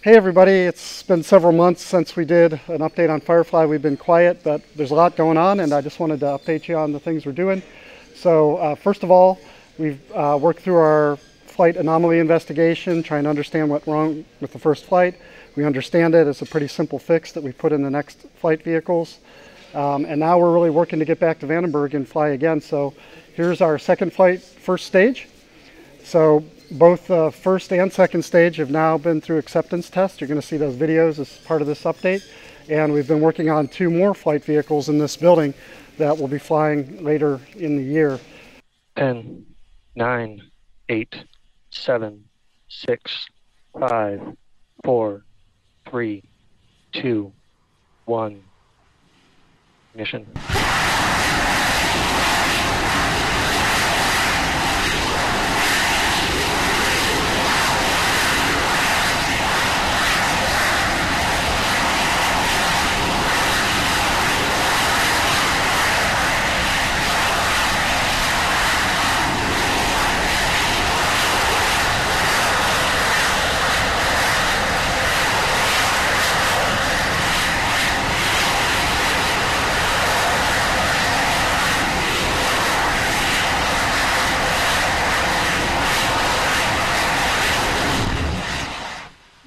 Hey everybody, it's been several months since we did an update on Firefly. We've been quiet, but there's a lot going on and I just wanted to update you on the things we're doing. So uh, first of all, we've uh, worked through our flight anomaly investigation, trying to understand what's wrong with the first flight. We understand it. It's a pretty simple fix that we put in the next flight vehicles. Um, and now we're really working to get back to Vandenberg and fly again. So here's our second flight, first stage. So both the first and second stage have now been through acceptance tests. You're going to see those videos as part of this update. And we've been working on two more flight vehicles in this building that will be flying later in the year. 10, 9, 8, 7, 6, 5, 4, 3, 2, 1. Mission.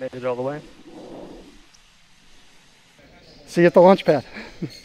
Made it all the way. See you at the launch pad.